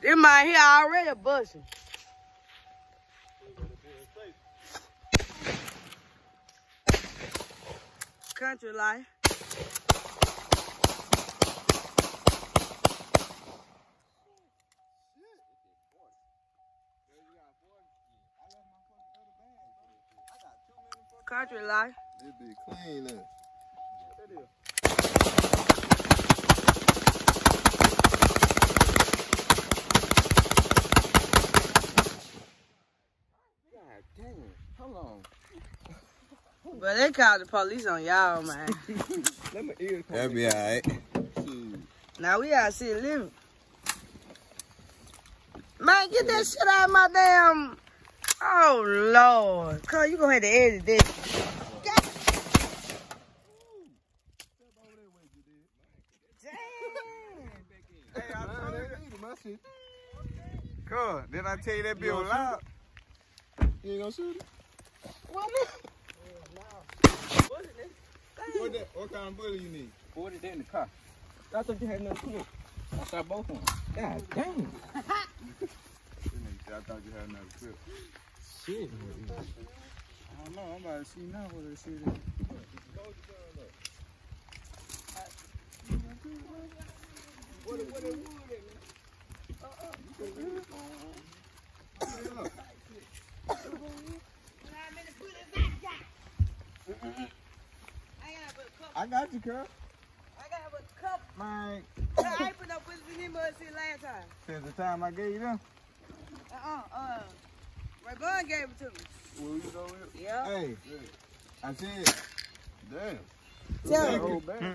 This man here already busting. Country life. Country life. This be clean up. God damn. Hold on. But they called the police on y'all, man. Let me ear come That'll be alright. Now we out here living. Man, get that shit out of my damn. Oh, Lord. Cuz you gonna have to edit this. Damn. Hey, I Man, told that you. nigga, my shit. Cuz, did I tell you that bill loud? You ain't gonna shoot it? What, that, what kind of bullet you need? Put it in the car. I thought you had another clip. I saw both of them. God damn. I thought you had another clip. Shit. I don't know. I'm about to see now what that shit is. I got you, girl. I got a cup. Man, I ain't put no pussy in him but since last time. since the time I gave you them. Uh-uh, uh. Ray Bun gave it to me. Well, you know it. Yeah. Hey, I said, Damn. Tell That me.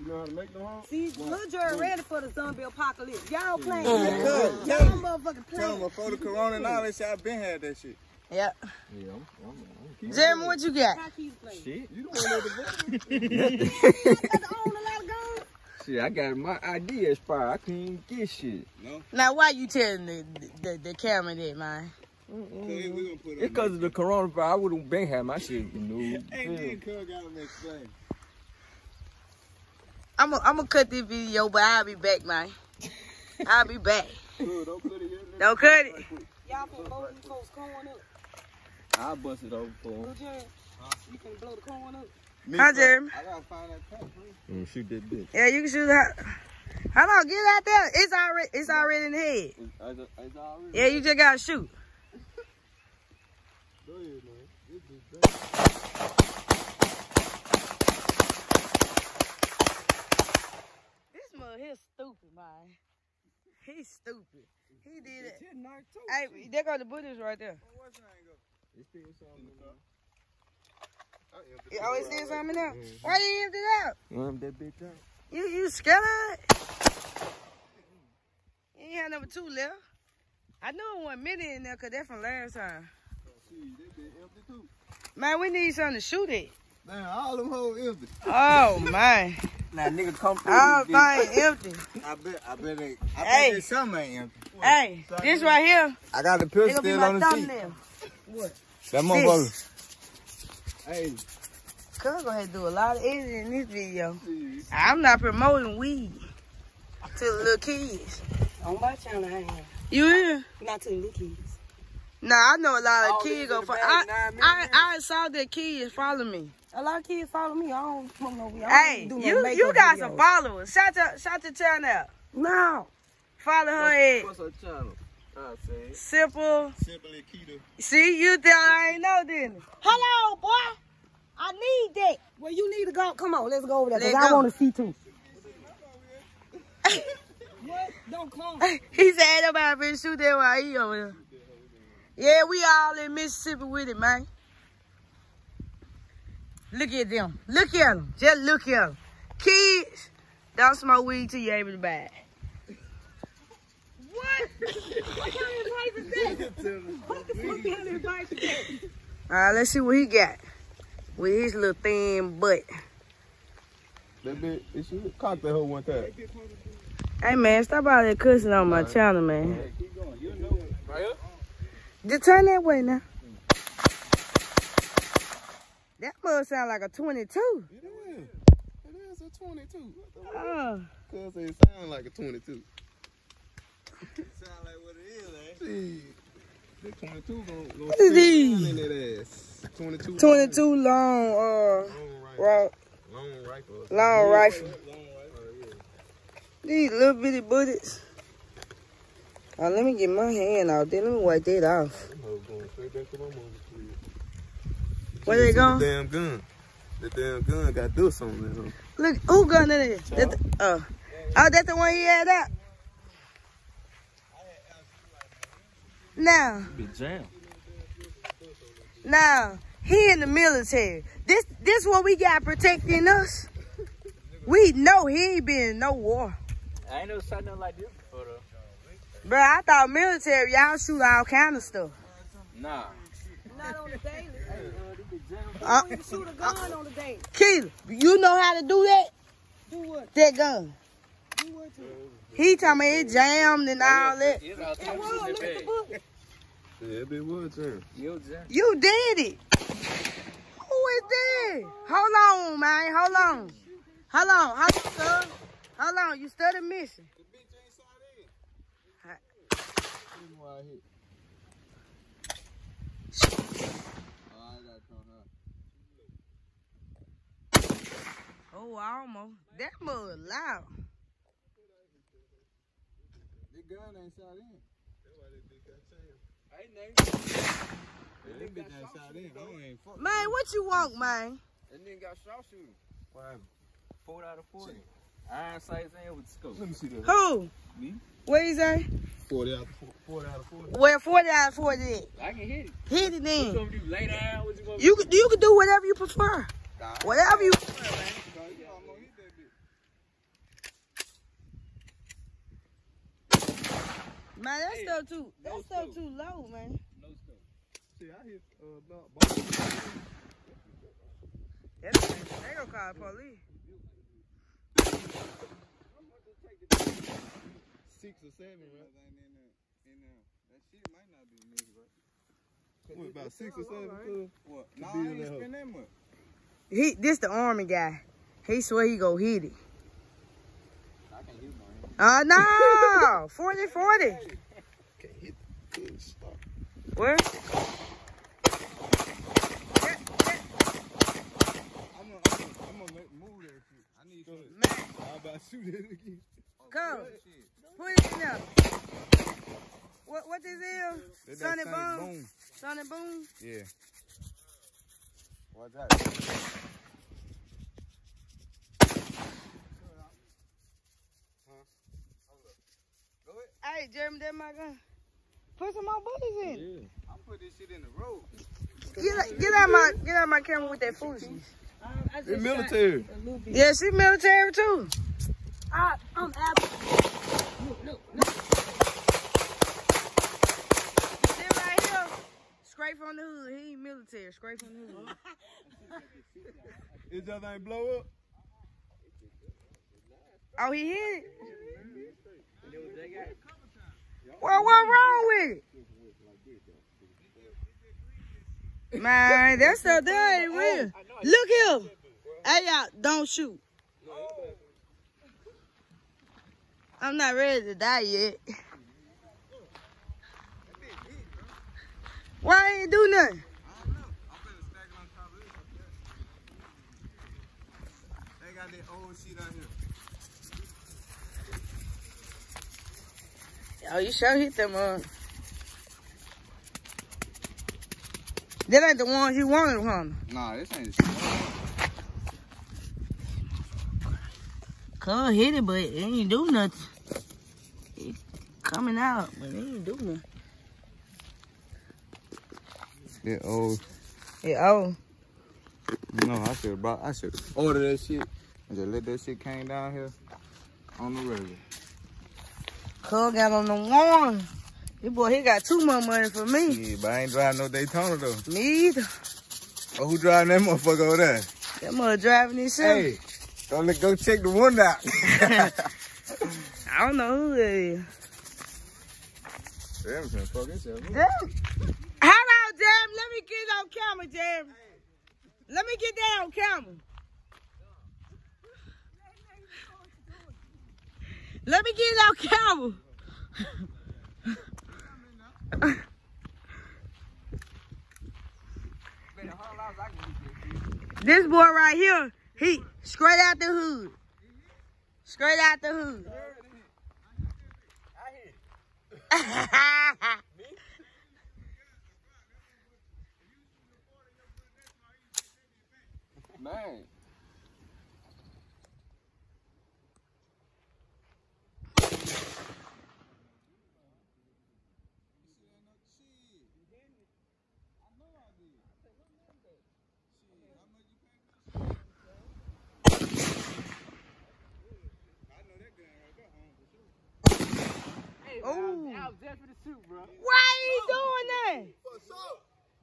You know how to make them home? See, Lil Jerry ready for the zombie apocalypse. Y'all playing. Y'all Tell him. motherfucking tell them before the corona and all that shit, I been had that shit. Yeah. Yeah, I'm, I'm, I'm Jeremy, what you got? How keys playing? Shit. You the one that the You got to own a lot of guns. Shit, I got my ID expired. I couldn't even get shit. No. Now, why you telling the, the, the camera that, man? So we we gonna put It's because of the coronavirus. I would have been had my shit, you know. Hey, me and Cuz got him explain. I'm going to cut this video, but I'll be back, man. I'll be back. Good, don't put it Don't cut it. Y'all can blow these folks corn up. I'll bust it over for him. Go, Jerry. You can blow the corn up. Me, Huh, Cuz, Jeremy? I gotta find that cut, please. And shoot that bitch. Yeah, you can shoot that. Hold on, get out there. It's already, it's already in the head. It's, it's, it's already. Yeah, you just got to shoot. Go ahead, man. This is mother here stupid, man. He's stupid. He did it. Hey, there go the Buddhist right there. What's your name go? It's still something. I emptied You always door see out. something there. Why you empty it out? Um, that bitch out. You you scared of? You ain't had number two left. I knew it wasn't many in there because they're from last time. See, they been empty too. Man, we need something to shoot at. Damn, all them hoes empty. Oh, man. Now, nigga, come through. All this bitch. empty. I bet, I bet they, I Hey. bet they something ain't empty. Hey, this right here, I got the it pistol still on the seat. thumbnail. That motherfucker. Hey, Cuz gonna have to do a lot of editing in this video. I'm not promoting weed to the little kids. On my channel, I ain't. You hear? Not to the little kids. Nah, I know a lot of All kids these go in for. bag, I, I. I saw that kids follow me. A lot of kids follow me. I don't smoke no weed. Hey, do no you makeup you got videos. some followers. Shout your shout your channel out. No. Follow her at What's her channel? I say. simple. Simply Keto. See, you thought I ain't know, didn't? Hello, boy. I need that. Well, you need to go. Come on, let's go over there. Because I want to see too. what? Don't come. he said ain't nobody been shoot that while he over there. Yeah, we all in Mississippi with it, man. Look at them. Look at them. Just look at them. Kids, don't smoke weed till you're able to buy it. What? what kind of advice is that? What the fuck kind of advice is that? All right, let's see what he got with his little thin butt. that bitch, it should cock that hoe one time. Hey, man, stop all that cussing on my channel, man. Right here? Just turn that way now. That must sound like a 22. It is. It is a 22. Oh, Cause it sound like a 22. Shit. The 22 gon' gon' What is fit these? down in that ass. 22. 22 long, uh, Long rifle. Long rifle. long rifle. These little bitty bullets. Oh, let me get my hand out there. Let me wipe that off. Them hoes going straight back to my mama's crib. Where they See the? Damn gun. The damn gun got dust on it. Look, who gun that is? That uh, oh, that's the one he had out? Now, Be jammed. now, he in the military. This, this what we got protecting us. We know he ain't been in no war. I ain't never shot nothing like this before though. Bro, I thought military, y'all shoot all kind of stuff. Nah. Not on the daily. Uh, You shoot a gun on the daily. Keith, you know how to do that? Do what? That gun. Do what to He told me it jammed and all that. It was. Look at the book. Yeah, it been wood turn. You did it. Who is that? Hold on, man. Hold on. Hold on. Hold on, sir. Hold on. You study mission. Oh, I almost. That mud loud. The gun ain't shot in. That That bitch ain't shot in. I ain't fuck. Man, what you want, man? That nigga got shot shooting. What happened? Four out of 40. Iron sights in with the scope. Let me see that. Who? Me? What you say? 40 out of 40 out of 40. Well, 40 out of 40 then. I can hit it. Hit it What you then. gonna do? Lay down? What you gonna You could, you could do whatever you prefer. Whatever you... Man, that's still too, that's still too low, man. No scope. See, I hit uh, about both. That's, they gonna call the police. Six or seven, right? That shit might not be me, but What, about six or seven, cuz? what? The Nah, I ain't spend that much. He, this the army guy. He swear he go hit it. I can't hit my hand. Uh, no, 40, 40. Can't hit the good stop. Where? I'm gonna, I'm gonna, I'm gonna make, move that. I need some. How shoot it again? Come, Shit. put it in there. What, what this is? That- that Sonny Boom? boom. Sonny Boom? Yeah. Watch out. Hey, Jeremy, that my gun. Put some more bullets in. it. I'm put this shit in the road. Get, out- get out my get out my camera with that foolishness. In military. Yeah, she military too. I, I'm out. This right here, scrape from the hood. He ain't military, Scrape from the hood. It just ain't blow up. Oh, he hit it. Well, what wrong with it? Man, that stuff that ain't real. Look here. Hey, y'all, don't shoot. I'm not ready to die yet. Why ain't do nothing? I don't know. I'm finna stack it on top of this. They got that old shit out here. Oh, you sure hit them up. That ain't the ones you wanted, huh? Nah, this ain't the shit. Could hit it, but it ain't do nothing. It coming out, but it ain't do nothing. That old. Yeah, oh. No, I should have brought. I should have ordered that shit and just let that shit came down here on the regular. Cub got on the one. This boy, he got too much money for me. Yeah, but I ain't driving no Daytona though. Me either. Oh, who driving that motherfucker over there? That mother driving himself. Hey, go let go check the window out. I don't know who that is. Damn, fuck himself. On, Jam. Let me get on camera, Jam. Let me get that on camera. Let me get out, camel. this boy right here, he straight out the hood. Straight out the hood. Man. Ooh. I was just for the shoot, bro. Why he doing that? For sure.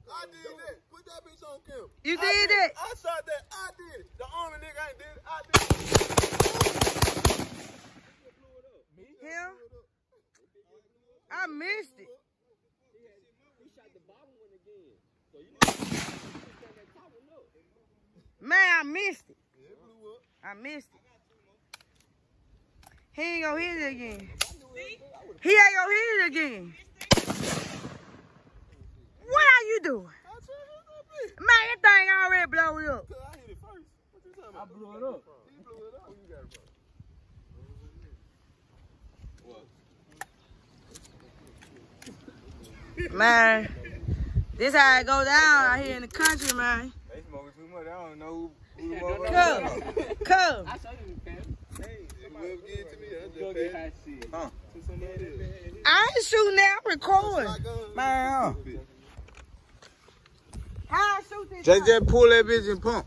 I did that. Put that bitch on camera. You I did it. I shot that. I did it. The only nigga ain't did it. I did it. Him? I missed it. Man, I missed it. I missed it. He ain't gonna hit it again. He ain't gonna hit it again. What are you doing? I said, hit that bitch. Man, that thing already blowed up. I hit it first. What you talking I blew it up. He blew it up. You got it, bro. Man, this how it go down out here in the country, man. They smoking too much. I don't know who, who the Come, motherfucker come. I saw you in the past. Whoever give it to me, I Go just get hot shit. Huh? To somebody else. I ain't shooting that, I'm recording. Shotgun. Man, How I shoot this? Just, just pull that bitch and pump.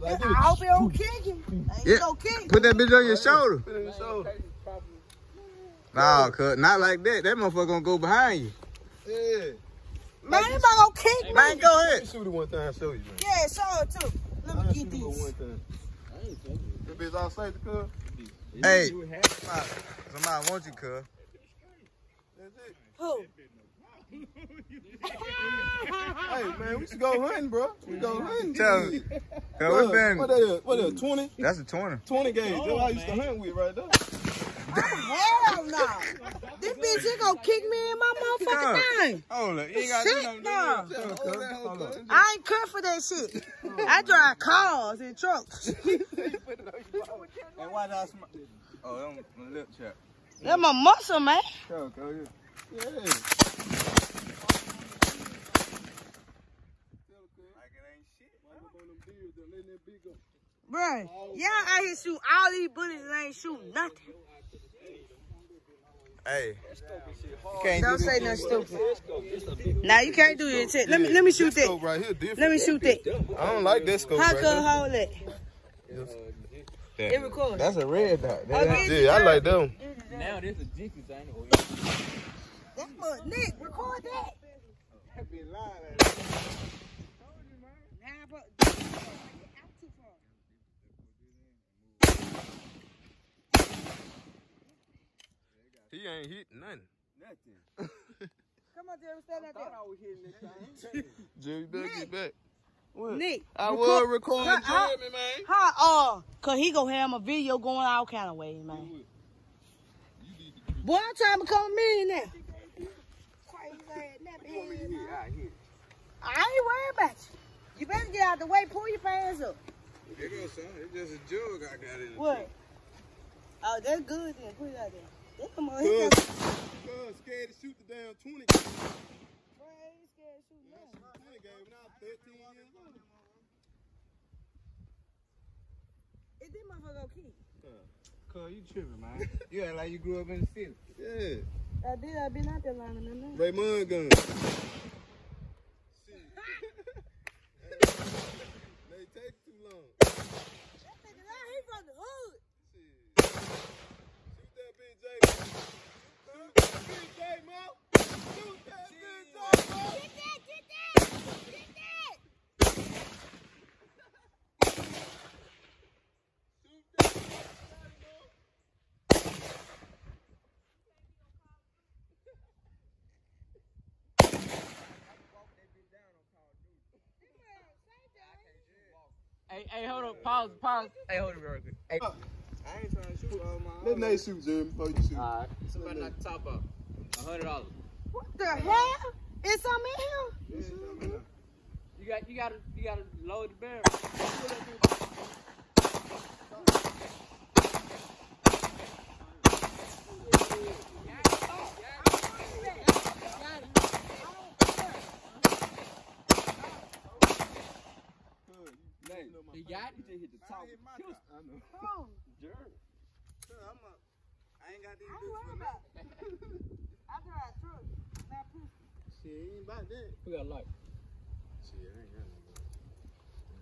Like I hope it don't kick him. Ain't Yeah. gonna kick. Put that bitch on your shoulder. Put it in the shoulder. Nah, cuz not like that. That motherfucker gonna go behind you. Yeah. Man, you not gonna kick me. Man, go Let me ahead. shoot it one time. Show you, man. Yeah, show it too. Let I'll me shoot get it one these. time. That bitch all safety, cuz. Hey, somebody, somebody want you, cuz. That's it. Who? Hey, man, we should go hunting, bro. We go hunting. Tell me. Cuz What, what that is? What that is? 20? that's a 20. 20 gauge. That's what I used to hunt with right there. Hell no. This bitch he gonna kick me in my motherfucking thing. Hold up, you ain't gotta Shit, nothing. no. Hold up, Hold cuz. that hoe, Hold up. cuz. I ain't cut for that shit. I drive cars and trucks. Hey, watch out, sm- Oh, them my lip chap. That's my muscle, man. Cuz, cuz, Yeah. Like it ain't shit. Bruh, y'all out here shoot all these bullets and ain't shooting nothing. Hey. You can't Don't do say this nothing stupid. Now you can't do it. Let me let me shoot Scope that. right here. Let me shoot that. I don't like that scope How right could there. hold that? That- It records. That's a red dot. Oh, That- yeah. Yeah, I like them. one. Now this is Jiffy thing. That's my Nick. Record that. He ain't hit nothing. Nothing. Come on, Jerry, stand out there. was hitting this thing. Jerry, better get back. What? Nick, I record- was recording Huh, huh? Jeremy, man. How, uh, cause he gonna have my video going all kind of ways, man. Boy, I'm trying to become a millionaire. Crazy ass nappy head. I ain't worried about you. You better get out the way, pull your pants up. There goes son. It's just a jug I got in. What? Oh, that's good then. Put it out there. That's come on. Cuz, He cuz scared to shoot the damn 20 gauge. 20 gauge when I was 13 years old. Is this motherfucker gonna keep? Cuz, you tripping, man. You act like you grew up in the city. Yeah. I did. I been out there longer than that. Raymond gun. they take too long. That nigga, nah, he from the hood. Shoot that big J. Shoot that big J, Mo. Shoot that big J, Mo. Get that! Get that! Get that! Hey, hey, hold up. Pause, pause. Hey, hold it real quick. Hey. I ain't trying to shoot all my Let Nate shoot, Jeremy, before you shoot. Alright. Somebody knock the top off. A hundred dollars. What the hell? Is something in here? You You got, you gotta, you gotta load the barrel. Nate, he got it. He just hit the top. hit my top. I know. Oh, Jerk. I'm a, I ain't got these I bitches worry for about nothing. it. I drive truck, not pistol. Shit, ain't about that. We got light. Shit, I ain't got no money.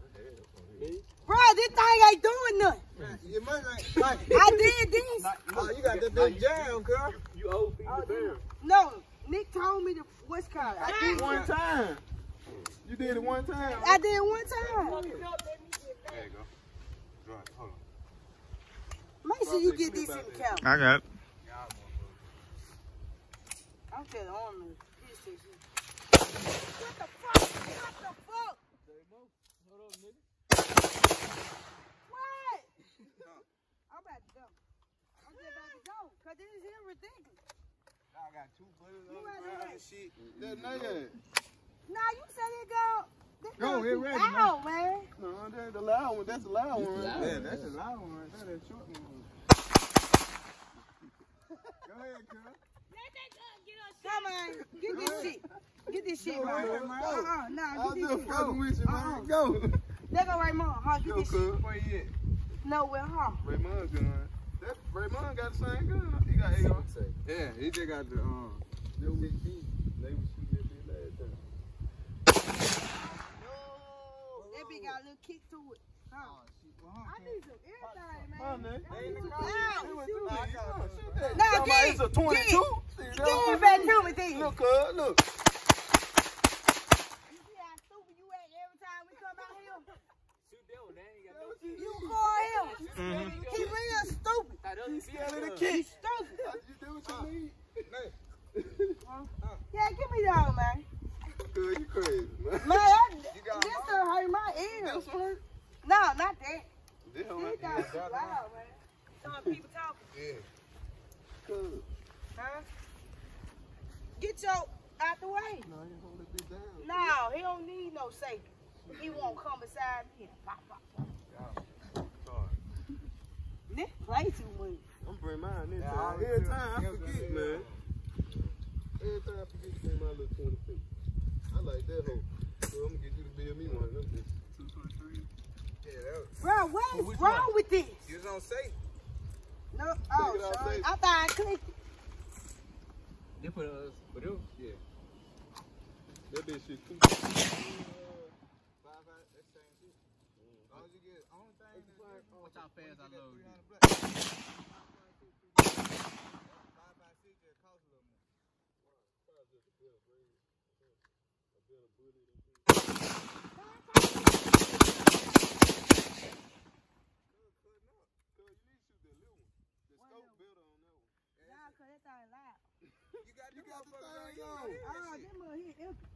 I had it for it. Bro, this thing ain't doing nothing. You must ain't like, I did this. oh, you got that big jam, girl. You owe feed the barrel. No, Nick told me to what's called. I did One time. You did it one time. I did it one time. There you go. Drop. Hold on. Make sure you get this in the camera. I got it. I'm telling on me. This is you. What the fuck? What the fuck? Hold on, nigga. What? I'm about to go. I'm just about to go. Cause this is here ridiculous. I got two bullets on the ground and shit. That nigga. Nah, you said it go. Go, girl it too ready, loud, man. No, that's the loud one. That's the loud one. Right loud That's the loud one right there. That short one. Go ahead, cuz. Come on, get this shit. Get this shit man. Uh-uh, nah, I'm get this shit. fucking with you, man. Go. There go Raymond. Huh, get this shit. Where you at? Nowhere, huh? Raymond gun. That Raymond got the same gun. He got AR. Yeah, he just got the um. They was shooting that bitch last time. That bitch got a little kick to it. Huh? I need some everything, man. Huh. I need some They loud. went Shoot through it. that. Shoot that. Nah, Talking about get It's a it. 22. See, that Give was- it back to me, then. Look, cuz, look. You see how stupid you act every time we come out here? Shoot that one. They ain't got. You call him. Mm-hmm. He real stupid. I don't see Yeah, little it. kid. Stupid. You do what you need. Yeah, give me that, man. Cuz, you crazy, man. Man, I, got this done hurt my ears. This one hurt? No, not that. This one This hurt. thing is loud, man. Some people talking. Yeah. Cuz. Huh? Get your out the way. No, you hold that bitch down. No, he don't need no safety. He won't come beside me and pop, pop, pop. Nick play too much. I'm bring mine this Yeah, I time. Every time I yeah, forget, yeah. man. Every time I forget to bring my little 25. I like that hoe. So I'm gonna get you to build me one of them bitches. 223. Yeah, that was, Bro, what is which wrong with this? You was on safe. No, Take oh, it off sorry. safe. I thought I clicked it. They put us, but it, Yeah. That bitch shit too. Five out, that's same shit. As long as you get, only thing is that- watch how fast I load it. 300 black. Five by six just cost a little more. Nah, cause that thing loud. You got, You got the thing on. on. Oh, that mother here empty.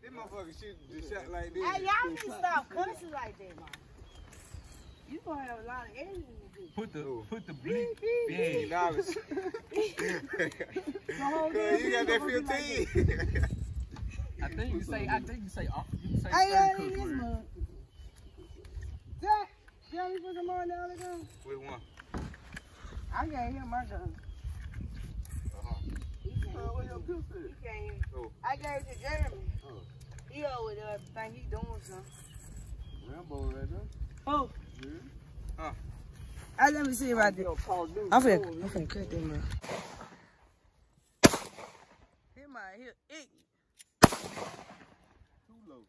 This motherfucker shoot just shot like this. Hey, y'all need to stop cussing like that, man. You gonna have a lot of enemies with this. Put the, put the Beep, bleep. beep, Yeah. beep. dollars. The whole Cause you got that damn people gonna be like 15. I think you say, I think you say, uh, you can say Hey, yeah, certain it cook is, words. man. Jack, Jack, you put some more in the other gun? Which one? I can't hear my gun. Uh-huh. He can't, Uh, where your pistol he at? Oh. I gave it to Jeremy. Oh. He over there think he doing something. Rambo right there. Oh. Huh. I let me see about this. I'm finna, I'm finna cut man. He might it. Too low.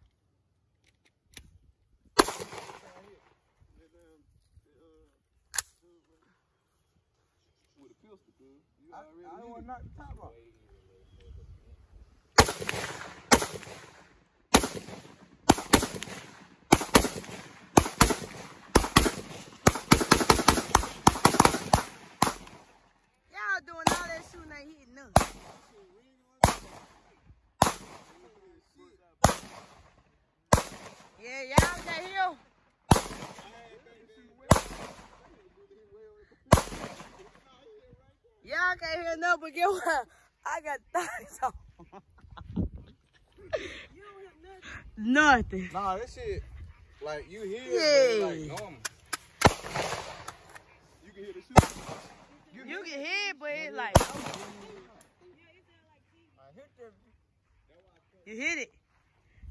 That damn, with a pistol, dude. You I, I don't want to knock the top off. Y'all doing all that shooting ain't hitting nothing. Yeah, y'all can hear. Hear nothing but get what? I got thighs on. you Nothing. Nah, this shit, like, you hear it, it's like normal. You can hear the shit. You can hear it, but it's like you hit it.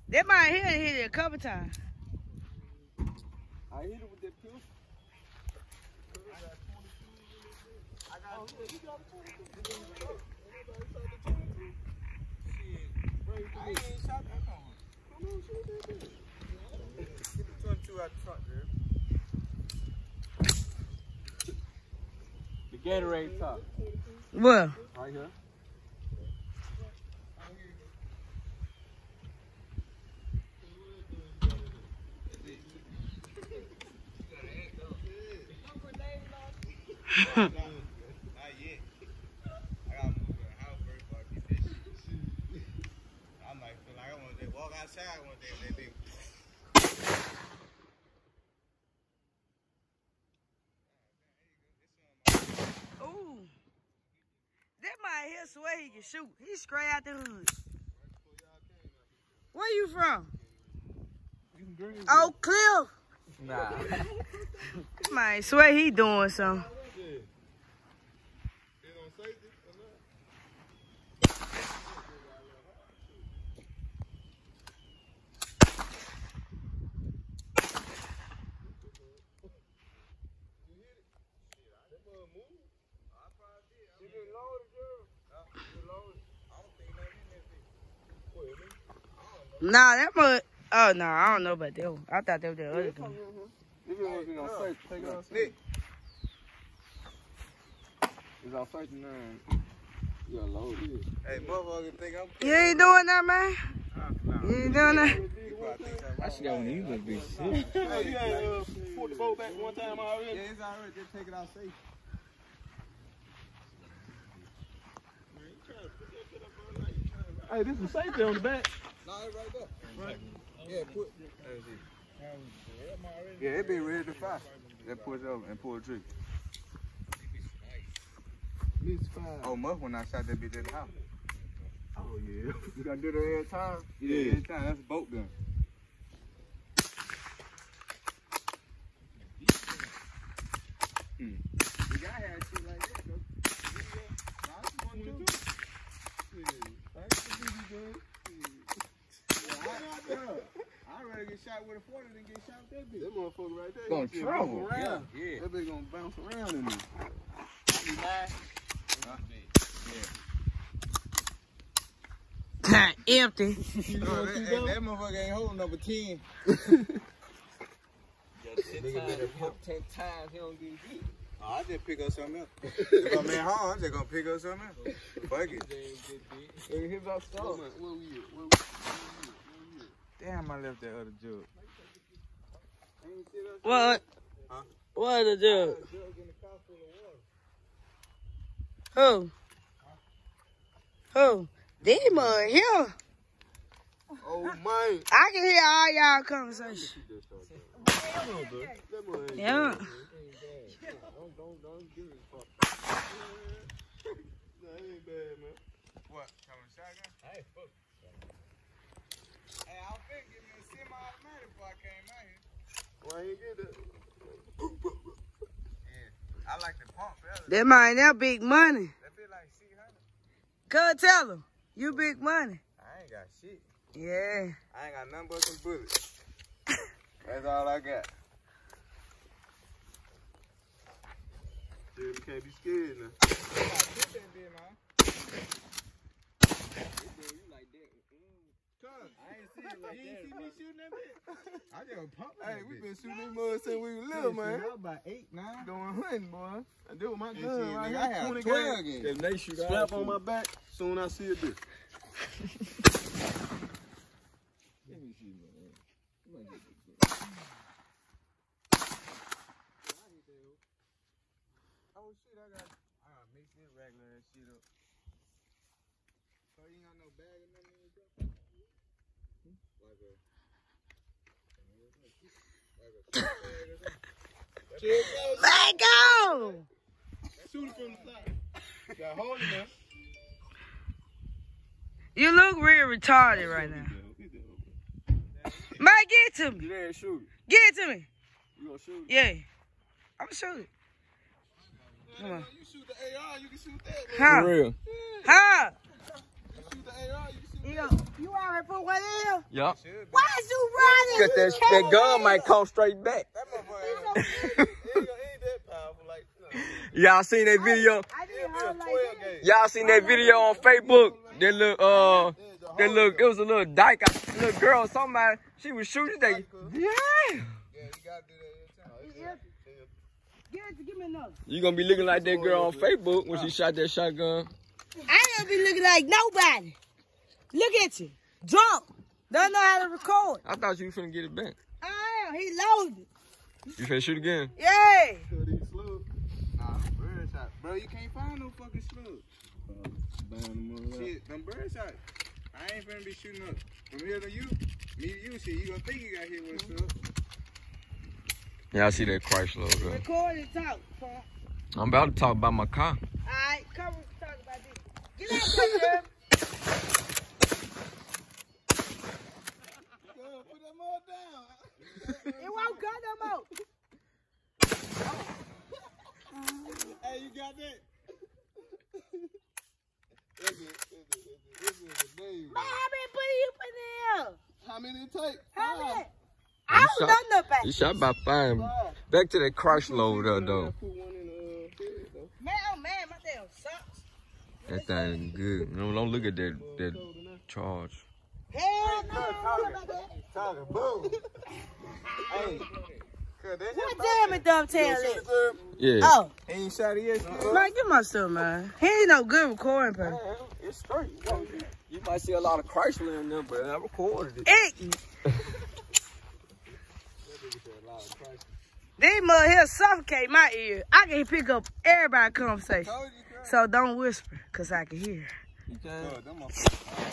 They might hit it, hit it a couple times. I hit it with that pistol. I ain't shot that one. Get the 22 the front, Gatorade top. Well, Right here. Not yet. I gotta move to the house first before I get that shit. I might feel like I want to walk outside one day and let them. ooh, that might here swear he can shoot. He's straight out the hood. Where you from? Oh, Cliff. Nah. Might swear he doing something. Nah, that must. Oh no, I don't know about that one. I thought that was the other one. If it wasn't on safety, take it on safety. Nick. It's on safety now. You gotta load it. Hey, motherfucker think I'm You ain't doing that, man. You ain't doing that. I should got one of these little bitches. Hey, you ain't uh, pulled the boat back one time Yeah, it's alright. Just take it out safe. Hey, this is safety on the back. No, it's right there. Right. Yeah, put. Yeah, it be ready to fire. Just push over and pull the trigger. This five. Oh, Muff when I shot that bitch at the house. Oh, yeah. You gotta do that every time? Yeah. Every time. That's a boat gun. Hmm. You gotta have shit like that, though. Nah, I just want to. I'd rather get shot with a 40 than get shot with that bitch. That motherfucker right there. Gonna shit travel. bounce around. Yeah. That bitch gonna bounce around in there. Empty. No, that, that, that motherfucker ain't holding number 10. Nigga better pump 10 times, he don't get hit. Oh, I just pick up something else. if I'm at home, I'm just gonna pick up something else. Fuck it. Nigga, his off Where we at? Where we at? Where we Damn, I left that other jug. What? Huh? What the jug? Who? Who? Demon here. Oh, man. I can hear all y'all conversation. That Yeah. Don't, don't, don't give it fuck. Nah, ain't bad, man. What? Coming shotgun? Hey, fuck. Hey, I was finna give me a semi-automatic before I came out here. Why you get that? Yeah, I like the pump better. That might that big money. That feel like 600. Cuz tell him. You big money. I ain't got shit. Yeah. I ain't got nothing but some bullets. That's all I got. Dude, you can't be scared now. I got two that bit, man. I ain't see it like you ain't see me shooting that bit? I just pumping Hey, we bitch. been shooting these mud since we was little, man. I was about eight, nine. Going hunting, boy. I do with my gun shit, right nigga, here. I had 20 12 gauge. games. If they shoot Strap on my back, soon I see a bitch. Let me see, man. You might get this. Oh shit, I got I gotta mix this regular ass shit up. So you ain't got no bag or nothing in your truck? Like a like a bag or something? Let go. Shoot it from the side. Got hold in there. You look real retarded right now. Man, give it to me. Get shoot it. Give it to me. You gonna shoot it? Yeah. I'm gonna shoot it. Come on. You shoot the AR, you can shoot that. Man. Huh? For real. Huh? You shoot the AR, you can shoot You, know, you already put one in? Yup. Why is you running? Cause that, that gun might come straight back. That motherfucker ain't, ain't, ain't, ain't that powerful. Like. Y'all seen that video? I didn't It'll be a hold 12 like that. gauge. Y'all seen that video on Facebook? That little uh that little it was a little dyke a little girl somebody she was shooting they Yeah. Yeah, you gotta do that every time. Give give me another. You gonna be looking like that girl on Facebook when she shot that shotgun. I ain't gonna be looking like nobody. Look at you. Drunk. Don't know how to record. I thought you was finna get it back. I am. He loaded. You finna shoot again? Yeah. So. Nah, them bird shot. Bro, you can't find no fucking slugs. Shit, them bird shot. I ain't finna be shooting up. From here to you, me to you, shit, you gonna think you got hit with a slug. Yeah, I see that Chrysler logo. Record and talk. Paul. I'm about to talk about my car. Alright, come talk about this. Get out there, Girl, put that mud down. It won't go no more. Hey, you got that? This is, this is, this is a name. Man, how many put you put in here? How many it take? How many? I don't shot- know nothing You shot by five. Back to that Chrysler over there though. Put one in the uh, though. Man, oh man, my damn socks. That thing good. No, don't look at that that charge. Hell no, I don't know about that. Boom. hey, cause that What damn it dumb tail is? Yeah. Oh, He ain't shot it yet. Man, give my stuff, man. He ain't no good recording person. It's straight. You might see a lot of Chrysler in there, but I recorded it. It. These mud here suffocate my ear. I can pick up everybody's conversation. So don't whisper, cause I can hear. You can. Oh, them motherfuckers.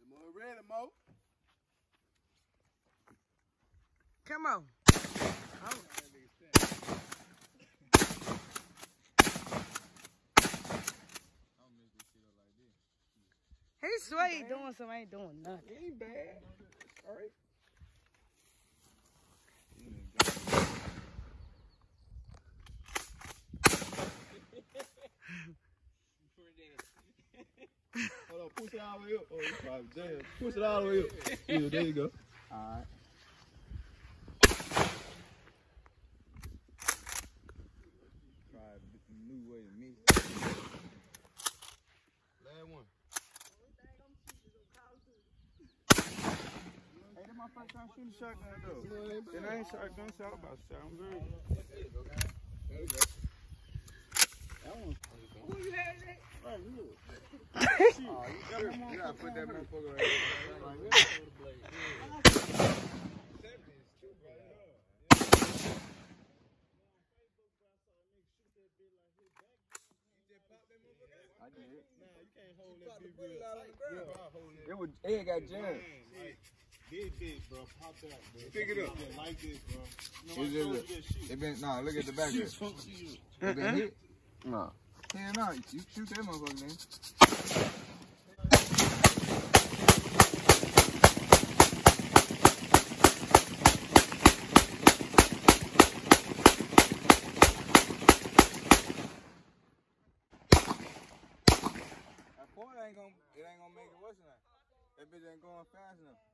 The mud ready, Mo. Come on. He swear he doing something, ain't doing nothing. Ain't bad. All right. Hold on, push it all the way up. Oh, you probably damn. Push it all the way up. Yeah, there you go. Alright. Try a new way to meet. Last one. Hey, that's my first time shooting shotgun though. I ain't shot gun shot about shot. I'm good. You gotta put that motherfucker right there. It was it got jammed. Did this, bro. Pop that, bro. Pick it up. Like this, bro. Is it, it been, nah, look at the back of it. It been mm-hmm. hit? No. Hell no, you shoot that motherfucker, man. That ain't gonna, it ain't gonna make it worse than that. That bitch ain't going fast enough.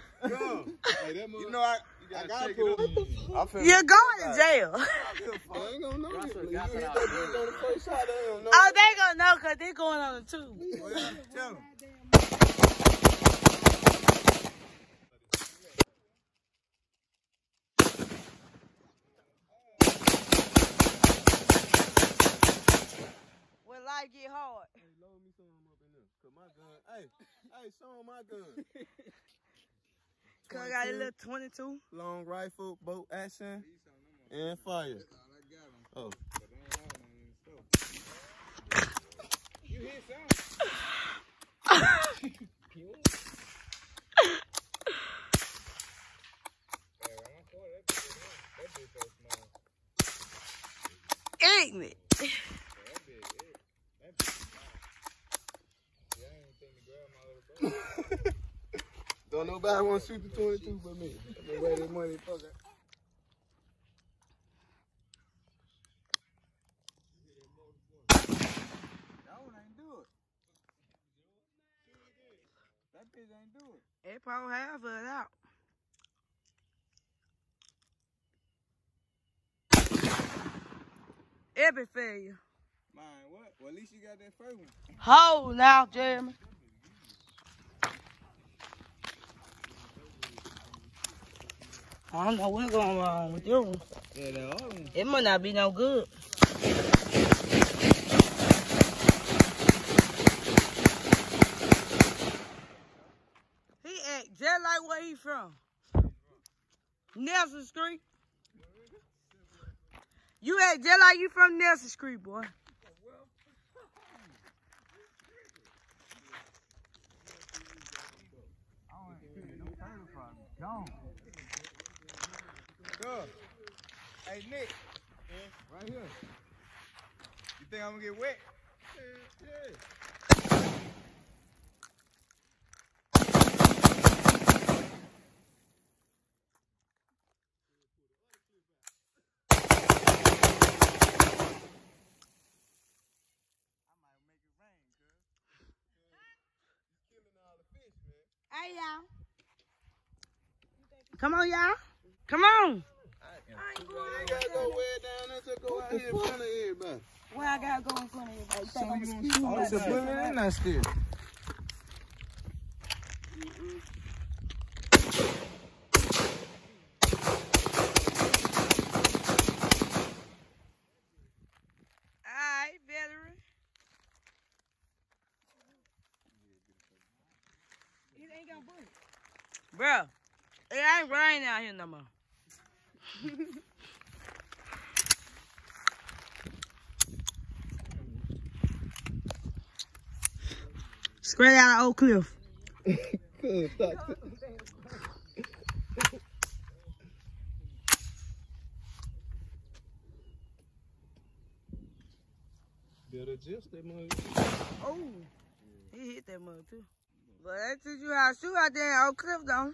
You're going to jail. ain't gonna know Oh, they gonna know because they going on the tube. Well, tell them. When life get hard. Hey, load me some up in there. Cause my gun, hey, hey, show my gun. Cause I got a little 22. long rifle, bolt action, These on them on- and fire. That's all I got 'em. Oh. But they ain't all on in the. You hit some. Hey, when I saw that bitch, that bitch so small. Ignorant. Don't nobody want to shoot the 22 but me. I've been ready money, fuck it. That one ain't do it. That bitch ain't do it. It probably half of it out. Every failure. Mine, what? Well, at least you got that first one. Hold now, Jeremy. I don't know what's going on with you. Yeah, that other one. It might not be no good. He act just like where he from. Nelson Street. You act just like you from Nelson Street, boy. Go. Hey, Nick. Right here. You think I'm gonna get wet? Yeah. Hey, y'all. Come on, y'all. Come on. You gotta go way down go here in front of everybody. Where I gotta go in front of everybody? You think gonna bullet ain't. Bruh, it ain't raining out here no more. Straight out of Oak Cliff. Good, stop. Better adjust that money. Oh, he hit that mug too. But that teach you how to shoot out there in Oak Cliff, though.